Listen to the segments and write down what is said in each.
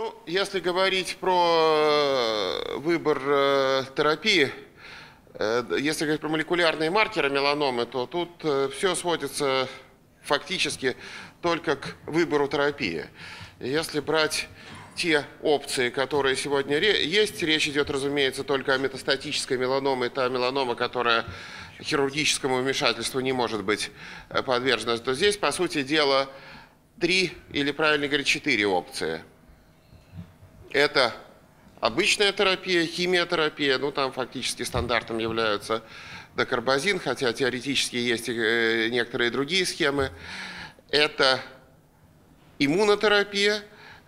Ну, если говорить про э, выбор э, терапии, э, если говорить про молекулярные маркеры меланомы, то тут все сводится фактически только к выбору терапии. Если брать те опции, которые сегодня есть, речь идет, разумеется, только о метастатической меланоме, та меланома, которая хирургическому вмешательству не может быть подвержена, то здесь, по сути дела, три или, правильно говорить, четыре опции – это обычная терапия, химиотерапия, ну там фактически стандартом являются докарбазин, хотя теоретически есть э, некоторые другие схемы. Это иммунотерапия,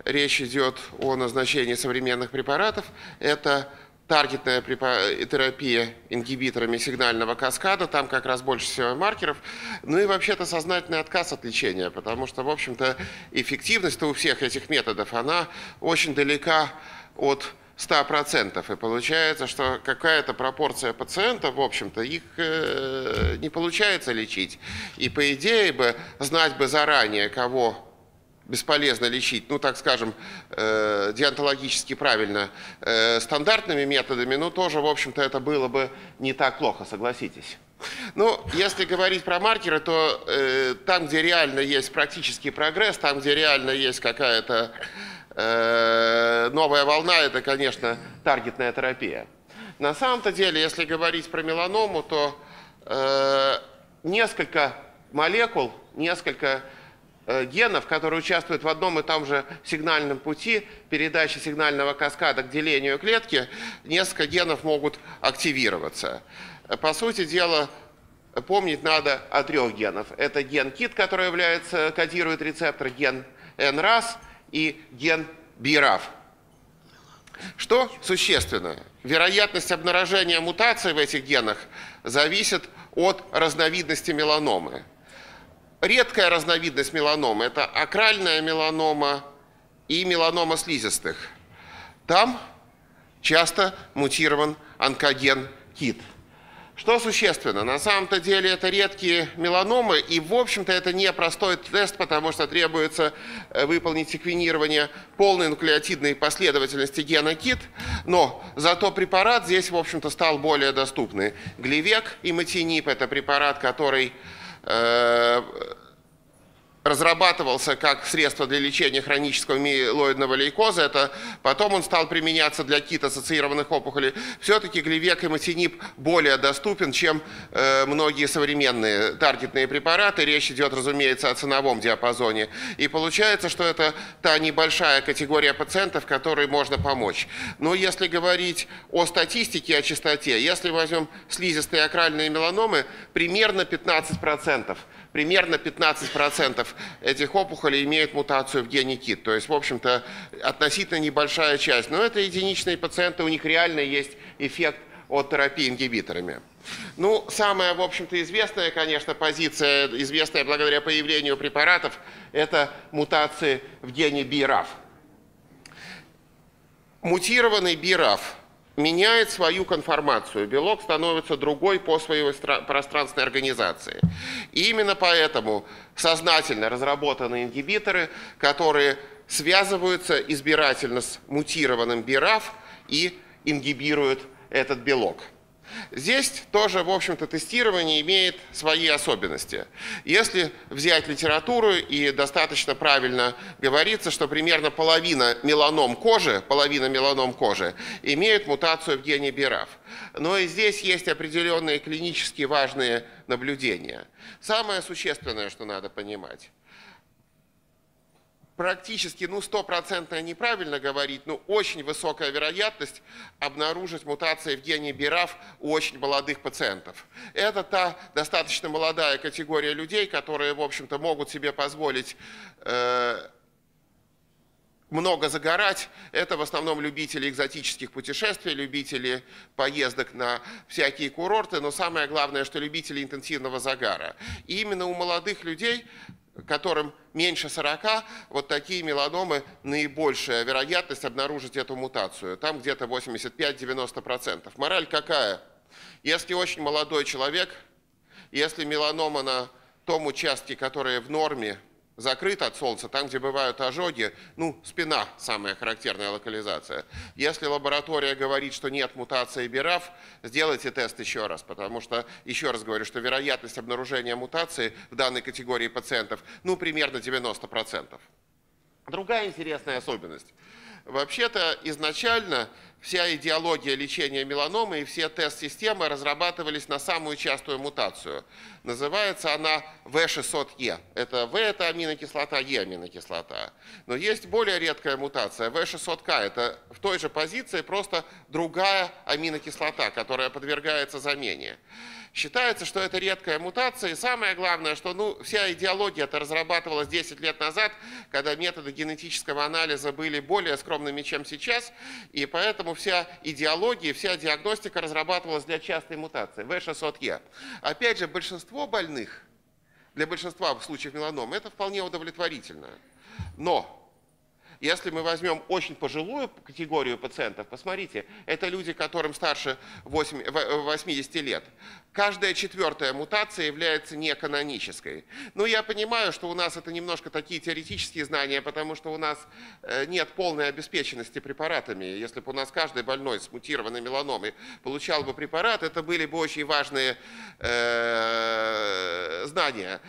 речь идет о назначении современных препаратов. Это таргетная терапия ингибиторами сигнального каскада, там как раз больше всего маркеров, ну и вообще-то сознательный отказ от лечения, потому что, в общем-то, эффективность у всех этих методов, она очень далека от 100%. И получается, что какая-то пропорция пациентов, в общем-то, их э, не получается лечить. И по идее бы знать бы заранее, кого бесполезно лечить, ну, так скажем, э, диантологически правильно, э, стандартными методами, ну, тоже, в общем-то, это было бы не так плохо, согласитесь. Ну, если говорить про маркеры, то э, там, где реально есть практический прогресс, там, где реально есть какая-то э, новая волна, это, конечно, таргетная терапия. На самом-то деле, если говорить про меланому, то э, несколько молекул, несколько генов, которые участвуют в одном и том же сигнальном пути передачи сигнального каскада к делению клетки, несколько генов могут активироваться. Э, по сути дела, помнить надо о трех генах. Это ген KIT, который является, кодирует рецептор, ген NRAS и ген BRAF. Что существенно? Вероятность обнаружения мутации в этих генах зависит от разновидности меланомы редкая разновидность меланомы – это акральная меланома и меланома слизистых. Там часто мутирован онкоген КИТ. Что существенно? На самом-то деле это редкие меланомы, и, в общем-то, это не простой тест, потому что требуется э, выполнить секвенирование полной нуклеотидной последовательности гена КИТ, но зато препарат здесь, в общем-то, стал более доступный. Глевек и матинип – это препарат, который Э, разрабатывался как средство для лечения хронического миелоидного лейкоза, это потом он стал применяться для кит-ассоциированных опухолей. Все-таки глевек и матинип более доступен, чем э, многие современные таргетные препараты. Речь идет, разумеется, о ценовом диапазоне. И получается, что это та небольшая категория пациентов, которой можно помочь. Но если говорить о статистике, о частоте, если возьмем слизистые акральные меланомы, примерно 15% примерно 15% этих опухолей имеют мутацию в гене КИТ. То есть, в общем-то, относительно небольшая часть. Но это единичные пациенты, у них реально есть эффект от терапии ингибиторами. Ну, самая, в общем-то, известная, конечно, позиция, известная благодаря появлению препаратов, это мутации в гене BRAF. Мутированный BRAF меняет свою конформацию. Белок становится другой по своей пространственной организации. И именно поэтому сознательно разработаны ингибиторы, которые связываются избирательно с мутированным БИРАФ и ингибируют этот белок. Здесь тоже, в общем-то, тестирование имеет свои особенности. Если взять литературу и достаточно правильно говорится, что примерно половина меланом кожи, половина меланом кожи имеют мутацию в гене БИРАФ. Но и здесь есть определенные клинически важные наблюдения. Самое существенное, что надо понимать – практически, ну, стопроцентно неправильно говорить, но очень высокая вероятность обнаружить мутации в гене БИРАФ у очень молодых пациентов. Это та достаточно молодая категория людей, которые, в общем-то, могут себе позволить э, много загорать. Это в основном любители экзотических путешествий, любители поездок на всякие курорты, но самое главное, что любители интенсивного загара. И именно у молодых людей которым меньше 40, вот такие меланомы наибольшая вероятность обнаружить эту мутацию. Там где-то 85-90%. Мораль какая? Если очень молодой человек, если меланома на том участке, который в норме, закрыт от солнца, там, где бывают ожоги, ну, спина самая характерная локализация. Если лаборатория говорит, что нет мутации БИРАФ, сделайте тест еще раз, потому что, еще раз говорю, что вероятность обнаружения мутации в данной категории пациентов, ну, примерно 90%. Другая интересная особенность. Вообще-то изначально вся идеология лечения меланомы и все тест-системы разрабатывались на самую частую мутацию. Называется она В600Е. Это В – это аминокислота, Е – аминокислота. Но есть более редкая мутация, В600К. Это в той же позиции просто другая аминокислота, которая подвергается замене. Считается, что это редкая мутация, и самое главное, что ну, вся идеология это разрабатывалась 10 лет назад, когда методы генетического анализа были более скромными, чем сейчас, и поэтому вся идеология, вся диагностика разрабатывалась для частой мутации, В600Е. Опять же, большинство больных, для большинства случаев меланом, это вполне удовлетворительно. Но если мы возьмем очень пожилую категорию пациентов, посмотрите, это люди, которым старше 80 лет. Каждая четвертая мутация является неканонической. Ну, я понимаю, что у нас это немножко такие теоретические знания, потому что у нас э, нет полной обеспеченности препаратами. Если бы у нас каждый больной с мутированной меланомой получал бы препарат, это были бы очень важные э, знания.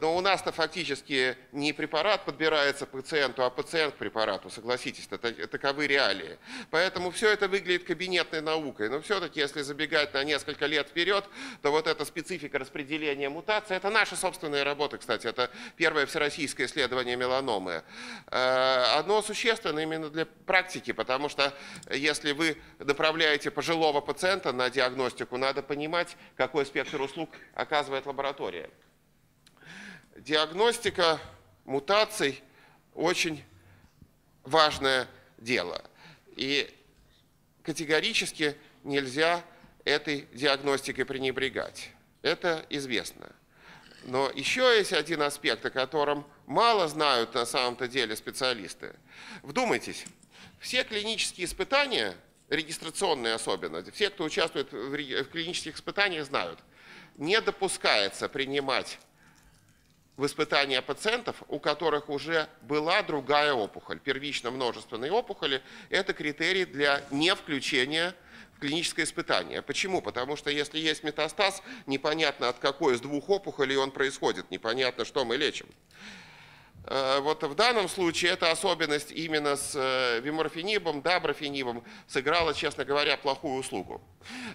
Но у нас-то фактически не препарат подбирается пациенту, а пациент к препарату аппарату, согласитесь, это, таковы реалии. Поэтому все это выглядит кабинетной наукой. Но все-таки, если забегать на несколько лет вперед, то вот эта специфика распределения мутаций, это наша собственная работа, кстати, это первое всероссийское исследование меланомы. Э, оно существенно именно для практики, потому что если вы направляете пожилого пациента на диагностику, надо понимать, какой спектр услуг оказывает лаборатория. Диагностика мутаций очень важное дело. И категорически нельзя этой диагностикой пренебрегать. Это известно. Но еще есть один аспект, о котором мало знают на самом-то деле специалисты. Вдумайтесь, все клинические испытания, регистрационные особенно, все, кто участвует в клинических испытаниях, знают, не допускается принимать в испытания пациентов, у которых уже была другая опухоль. Первично-множественные опухоли – это критерий для не включения в клиническое испытание. Почему? Потому что если есть метастаз, непонятно от какой из двух опухолей он происходит, непонятно, что мы лечим. Э, вот в данном случае эта особенность именно с э, виморфенибом, даброфенибом сыграла, честно говоря, плохую услугу.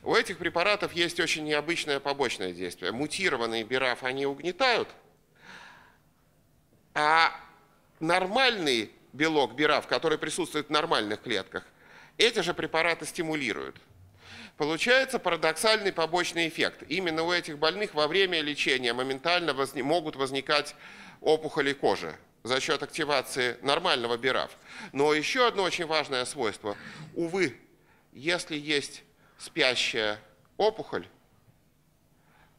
У этих препаратов есть очень необычное побочное действие. Мутированные бираф они угнетают – а нормальный белок бирав, который присутствует в нормальных клетках, эти же препараты стимулируют. Получается парадоксальный побочный эффект. Именно у этих больных во время лечения моментально возник, могут возникать опухоли кожи за счет активации нормального бирав. Но еще одно очень важное свойство. Увы, если есть спящая опухоль,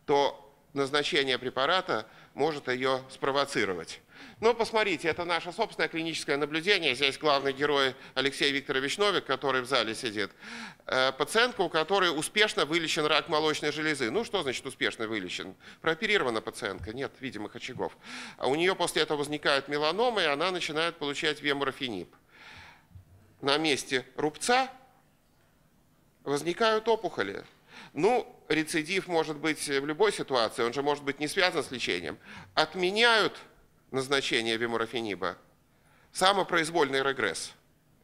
то назначение препарата может ее спровоцировать. Но посмотрите, это наше собственное клиническое наблюдение. Здесь главный герой Алексей Викторович Новик, который в зале сидит. Э, пациентка, у которой успешно вылечен рак молочной железы. Ну, что значит успешно вылечен? Прооперирована пациентка, нет видимых очагов. А у нее после этого возникает меланома, и она начинает получать веморфенип. На месте рубца возникают опухоли. Ну, рецидив может быть в любой ситуации, он же может быть не связан с лечением. Отменяют назначение вимурофениба самопроизвольный регресс.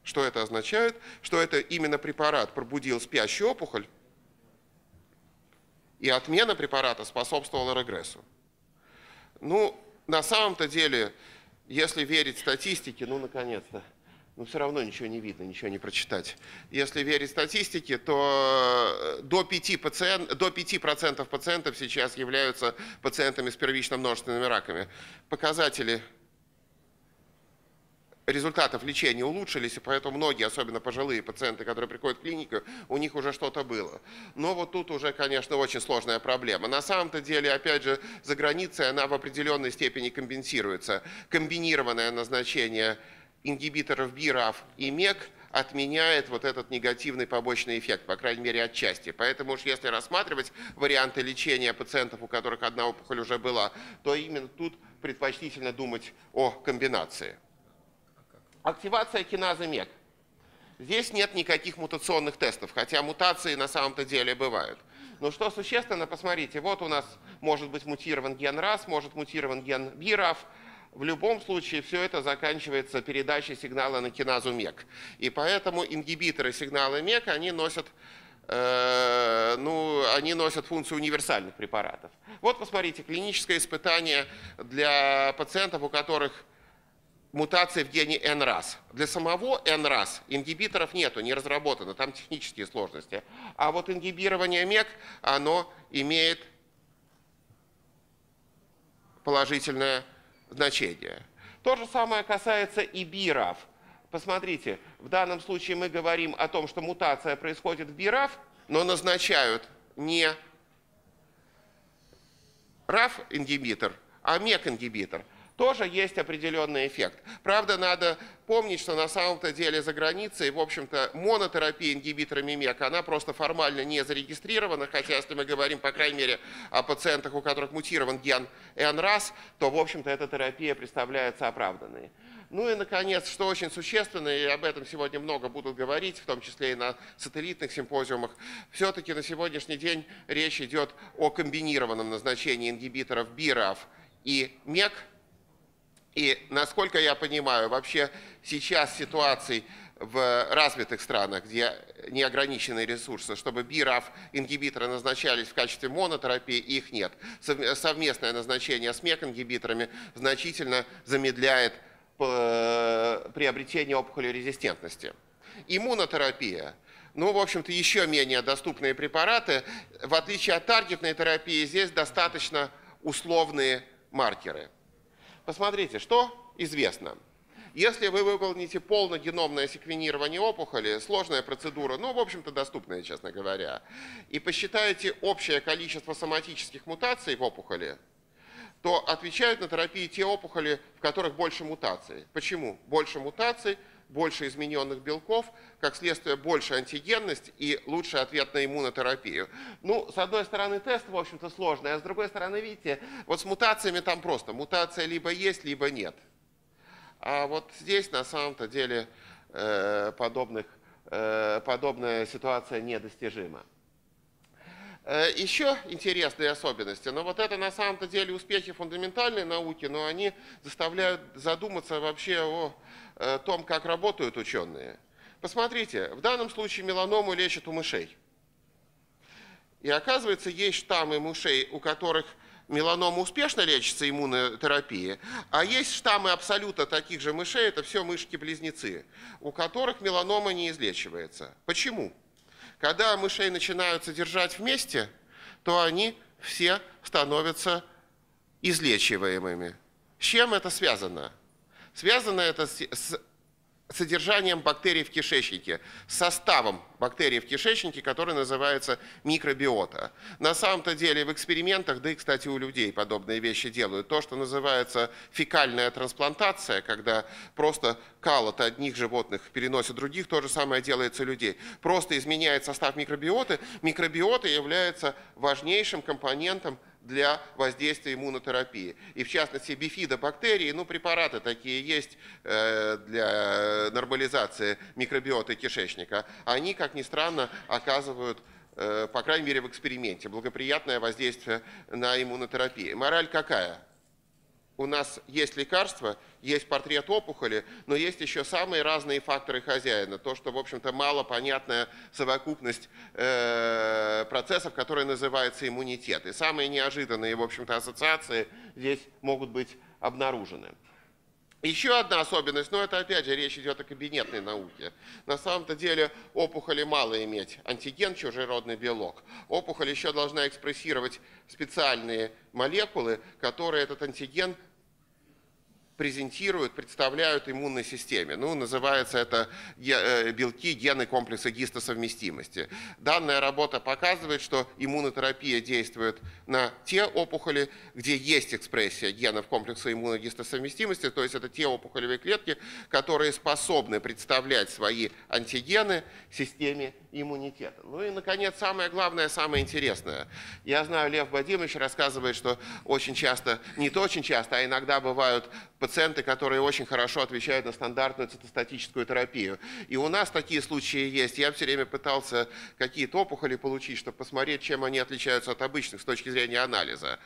Что это означает? Что это именно препарат пробудил спящую опухоль, и отмена препарата способствовала регрессу. Ну, на самом-то деле, если верить статистике, ну, наконец-то, но все равно ничего не видно, ничего не прочитать. Если верить статистике, то э, до 5%, пациент, до 5% пациентов сейчас являются пациентами с первично-множественными раками. Показатели результатов лечения улучшились, и поэтому многие, особенно пожилые пациенты, которые приходят в клинику, у них уже что-то было. Но вот тут уже, конечно, очень сложная проблема. На самом-то деле, опять же, за границей она в определенной степени компенсируется. Комбинированное назначение ингибиторов БИРАФ и МЕК, отменяет вот этот негативный побочный эффект, по крайней мере, отчасти. Поэтому уж если рассматривать варианты лечения пациентов, у которых одна опухоль уже была, то именно тут предпочтительно думать о комбинации. Активация киназы МЕК. Здесь нет никаких мутационных тестов, хотя мутации на самом-то деле бывают. Но что существенно, посмотрите, вот у нас может быть мутирован ген РАС, может мутирован ген БИРАФ, в любом случае все это заканчивается передачей сигнала на киназу МЕК. И поэтому ингибиторы сигнала МЕК, они носят, э, ну, они носят функцию универсальных препаратов. Вот посмотрите, клиническое испытание для пациентов, у которых мутации в гене NRAS. Для самого NRAS ингибиторов нету, не разработано, там технические сложности. А вот ингибирование МЕК, оно имеет положительное значение. То же самое касается и БИРАФ. Посмотрите, в данном случае мы говорим о том, что мутация происходит в БИРАФ, но назначают не РАФ-ингибитор, а МЕК-ингибитор – тоже есть определенный эффект. Правда, надо помнить, что на самом-то деле за границей, в общем-то, монотерапия ингибиторами МЕК, она просто формально не зарегистрирована, хотя если мы говорим, по крайней мере, о пациентах, у которых мутирован ген НРАС, то, в общем-то, эта терапия представляется оправданной. Ну и, наконец, что очень существенно, и об этом сегодня много будут говорить, в том числе и на сателлитных симпозиумах, все-таки на сегодняшний день речь идет о комбинированном назначении ингибиторов БИРАФ и МЕК – и, насколько я понимаю, вообще сейчас ситуации в развитых странах, где неограниченные ресурсы, чтобы БИРАФ ингибиторы назначались в качестве монотерапии, их нет. Совместное назначение с МЕК-ингибиторами значительно замедляет приобретение опухоли резистентности. Иммунотерапия. Ну, в общем-то, еще менее доступные препараты. В отличие от таргетной терапии, здесь достаточно условные маркеры – Посмотрите, что известно. Если вы выполните полногеномное секвенирование опухоли, сложная процедура, но, в общем-то, доступная, честно говоря, и посчитаете общее количество соматических мутаций в опухоли, то отвечают на терапии те опухоли, в которых больше мутаций. Почему? Больше мутаций, больше измененных белков, как следствие больше антигенность и лучший ответ на иммунотерапию. Ну, с одной стороны, тест, в общем-то, сложный, а с другой стороны, видите, вот с мутациями там просто. Мутация либо есть, либо нет. А вот здесь, на самом-то деле, э, подобных, э, подобная ситуация недостижима. Э, еще интересные особенности, но вот это на самом-то деле успехи фундаментальной науки, но они заставляют задуматься вообще о том, как работают ученые. Посмотрите, в данном случае меланому лечат у мышей. И оказывается, есть штаммы мышей, у которых меланома успешно лечится иммунотерапией, а есть штаммы абсолютно таких же мышей, это все мышки-близнецы, у которых меланома не излечивается. Почему? Когда мышей начинают содержать вместе, то они все становятся излечиваемыми. С чем это связано? Связано это с содержанием бактерий в кишечнике, составом бактерий в кишечнике, который называется микробиота. На самом-то деле в экспериментах, да и, кстати, у людей подобные вещи делают, то, что называется фекальная трансплантация, когда просто кал от одних животных переносят других, то же самое делается у людей. Просто изменяет состав микробиоты. Микробиота является важнейшим компонентом для воздействия иммунотерапии. И в частности бифидобактерии, ну препараты такие есть э, для нормализации микробиоты кишечника, они, как ни странно, оказывают э, по крайней мере в эксперименте, благоприятное воздействие на иммунотерапию. Мораль какая? У нас есть лекарства, есть портрет опухоли, но есть еще самые разные факторы хозяина. То, что, в общем-то, малопонятная совокупность э, процессов, которые называются иммунитет. И самые неожиданные, в общем-то, ассоциации здесь могут быть обнаружены. Еще одна особенность, но это опять же речь идет о кабинетной науке. На самом-то деле опухоли мало иметь антиген, чужеродный белок. Опухоль еще должна экспрессировать специальные молекулы, которые этот антиген презентируют, представляют иммунной системе. Ну, называется это э, белки, гены комплекса гистосовместимости. Данная работа показывает, что иммунотерапия действует на те опухоли, где есть экспрессия генов комплекса иммуногистосовместимости, то есть это те опухолевые клетки, которые способны представлять свои антигены системе иммунитета. Ну и, наконец, самое главное, самое интересное. Я знаю, Лев Вадимович рассказывает, что очень часто, не то очень часто, а иногда бывают пациенты, которые очень хорошо отвечают на стандартную цитостатическую терапию. И у нас такие случаи есть. Я все время пытался какие-то опухоли получить, чтобы посмотреть, чем они отличаются от обычных с точки зрения анализа.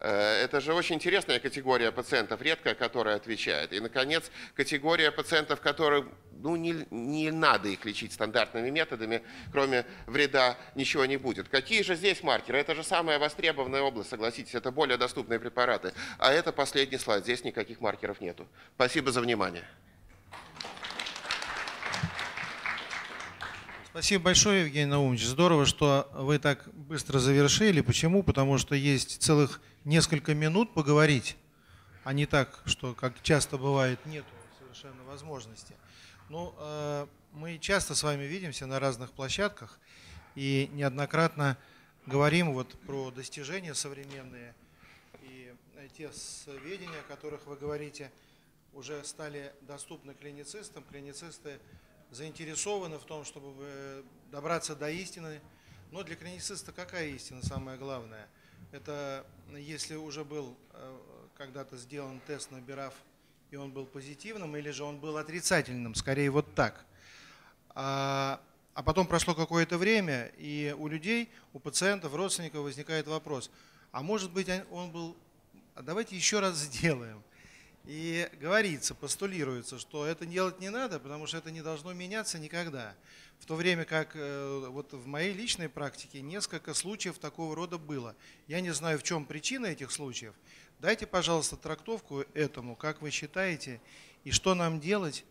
Э, это же очень интересная категория пациентов, редкая, которая отвечает. И, наконец, категория пациентов, которые ну, не, не надо их лечить стандартными методами, кроме вреда ничего не будет. Какие же здесь маркеры? Это же самая востребованная область, согласитесь, это более доступные препараты. А это последний слайд, здесь никаких маркеров нету. Спасибо за внимание. Спасибо большое, Евгений Наумович. Здорово, что вы так быстро завершили. Почему? Потому что есть целых несколько минут поговорить, а не так, что, как часто бывает, нет совершенно возможности. Ну, э, мы часто с вами видимся на разных площадках и неоднократно говорим вот про достижения современные те сведения, о которых вы говорите, уже стали доступны клиницистам. Клиницисты заинтересованы в том, чтобы добраться до истины. Но для клинициста какая истина самое главное? Это если уже был э, когда-то сделан тест на БИРАФ и он был позитивным, или же он был отрицательным, скорее вот так. А, а потом прошло какое-то время, и у людей, у пациентов, родственников возникает вопрос, а может быть он был, а давайте еще раз сделаем. И говорится, постулируется, что это делать не надо, потому что это не должно меняться никогда. В то время как э, вот в моей личной практике несколько случаев такого рода было. Я не знаю, в чем причина этих случаев, Дайте, пожалуйста, трактовку этому, как вы считаете, и что нам делать,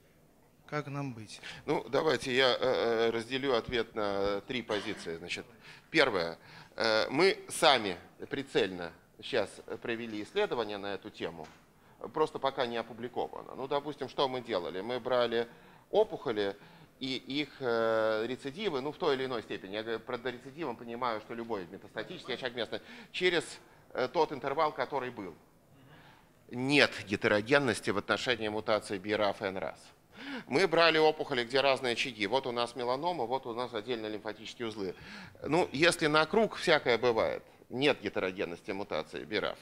как нам быть? Ну, давайте я э, э, разделю ответ на три позиции. Значит, первое. Мы сами прицельно сейчас провели исследование на эту тему, просто пока не опубликовано. Ну, допустим, что мы делали? Мы брали опухоли, и их рецидивы, ну, в той или иной степени, я про рецидивом понимаю, что любой метастатический очаг местный, через Э, тот интервал, который был. Нет гетерогенности в отношении мутации BRAF и NRAS. Мы брали опухоли, где разные очаги. Вот у нас меланома, вот у нас отдельно лимфатические узлы. Ну, если на круг, всякое бывает. Нет гетерогенности мутации БИРАФ.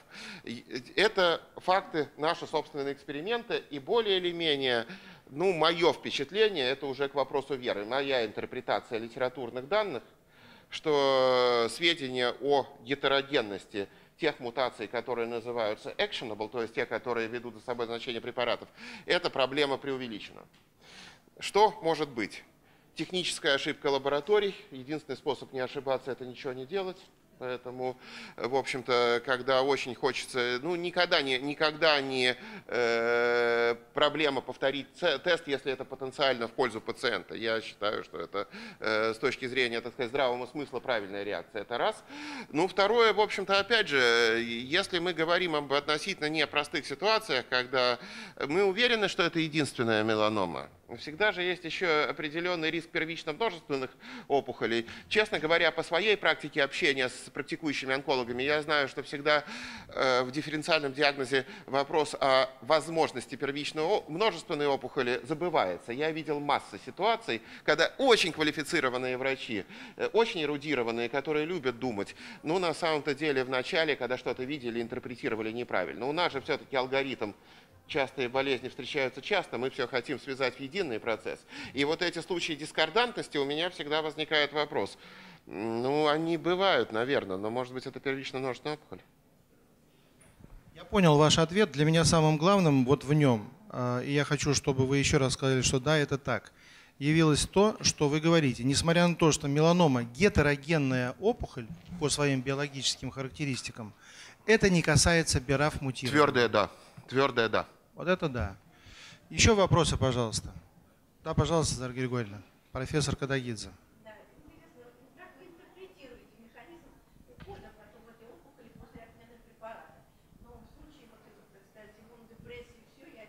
Это факты, наши собственные эксперименты, и более или менее, ну, мое впечатление, это уже к вопросу веры, моя интерпретация литературных данных, что сведения о гетерогенности тех мутаций, которые называются actionable, то есть те, которые ведут за собой значение препаратов, эта проблема преувеличена. Что может быть? Техническая ошибка лабораторий. Единственный способ не ошибаться – это ничего не делать. Поэтому, в общем-то, когда очень хочется, ну, никогда не, никогда не э, проблема повторить тест, если это потенциально в пользу пациента. Я считаю, что это э, с точки зрения, так сказать, здравого смысла правильная реакция. Это раз. Ну, второе, в общем-то, опять же, если мы говорим об относительно непростых ситуациях, когда мы уверены, что это единственная меланома, Всегда же есть еще определенный риск первично-множественных опухолей. Честно говоря, по своей практике общения с практикующими онкологами, я знаю, что всегда э, в дифференциальном диагнозе вопрос о возможности первичной множественной опухоли забывается. Я видел массу ситуаций, когда очень квалифицированные врачи, э, очень эрудированные, которые любят думать, ну на самом-то деле в начале, когда что-то видели, интерпретировали неправильно. У нас же все-таки алгоритм частые болезни встречаются часто, мы все хотим связать в единый процесс. И вот эти случаи дискордантности у меня всегда возникает вопрос. Ну, они бывают, наверное, но может быть это первично множественная опухоль? Я понял ваш ответ. Для меня самым главным вот в нем, а, и я хочу, чтобы вы еще раз сказали, что да, это так, явилось то, что вы говорите. Несмотря на то, что меланома гетерогенная опухоль по своим биологическим характеристикам, это не касается бираф мутирования. Твердое да. Твердое да. Вот это да. Еще вопросы, пожалуйста. Да, пожалуйста, Зара Григорьевна. Профессор Кадагидзе. Ну, в случае вот это, представьте, иммунодепрессии, все, я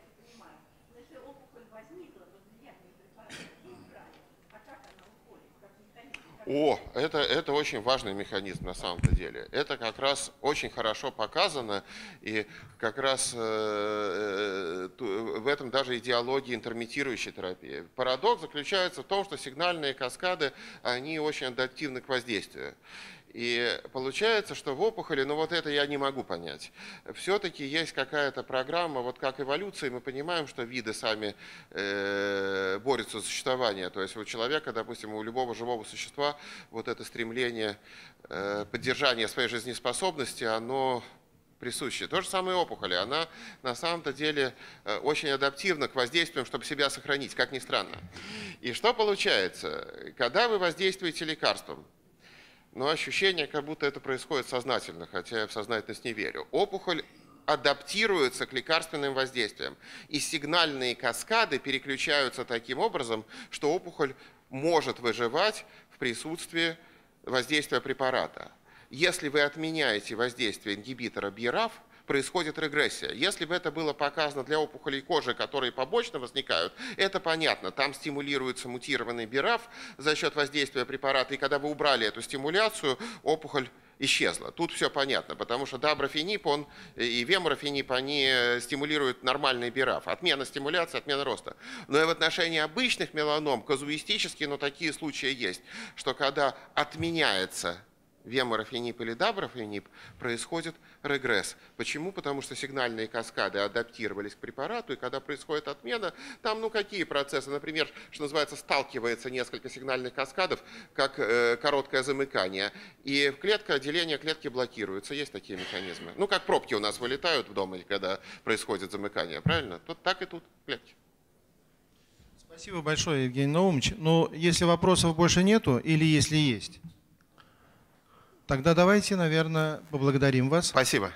О, это, это очень важный механизм на самом-то деле. Это как раз очень хорошо показано, и как раз э, э, в этом даже идеология интермитирующей терапии. Парадокс заключается в том, что сигнальные каскады, они очень адаптивны к воздействию. И получается, что в опухоли, ну вот это я не могу понять. Все-таки есть какая-то программа, вот как эволюция, мы понимаем, что виды сами э, борются за существование. То есть у человека, допустим, у любого живого существа вот это стремление э, поддержания своей жизнеспособности, оно присуще. То же самое опухоли. Она на самом-то деле э, очень адаптивна к воздействиям, чтобы себя сохранить, как ни странно. И что получается? Когда вы воздействуете лекарством, но ощущение, как будто это происходит сознательно, хотя я в сознательность не верю. Опухоль адаптируется к лекарственным воздействиям, и сигнальные каскады переключаются таким образом, что опухоль может выживать в присутствии воздействия препарата. Если вы отменяете воздействие ингибитора BRAF, происходит регрессия. Если бы это было показано для опухолей кожи, которые побочно возникают, это понятно. Там стимулируется мутированный бираф за счет воздействия препарата, и когда вы убрали эту стимуляцию, опухоль исчезла. Тут все понятно, потому что даброфенип он, и веморофенип, они стимулируют нормальный бираф. Отмена стимуляции, отмена роста. Но и в отношении обычных меланом, казуистически, но такие случаи есть, что когда отменяется веморофенип или даброфенип, происходит регресс. Почему? Потому что сигнальные каскады адаптировались к препарату, и когда происходит отмена, там ну какие процессы? Например, что называется, сталкивается несколько сигнальных каскадов, как э, короткое замыкание, и клетка, деление клетки блокируется. Есть такие механизмы. Ну, как пробки у нас вылетают в доме, когда происходит замыкание, правильно? Тут так и тут клетки. Спасибо большое, Евгений Наумович. Но ну, если вопросов больше нету или если есть? Тогда давайте, наверное, поблагодарим вас. Спасибо.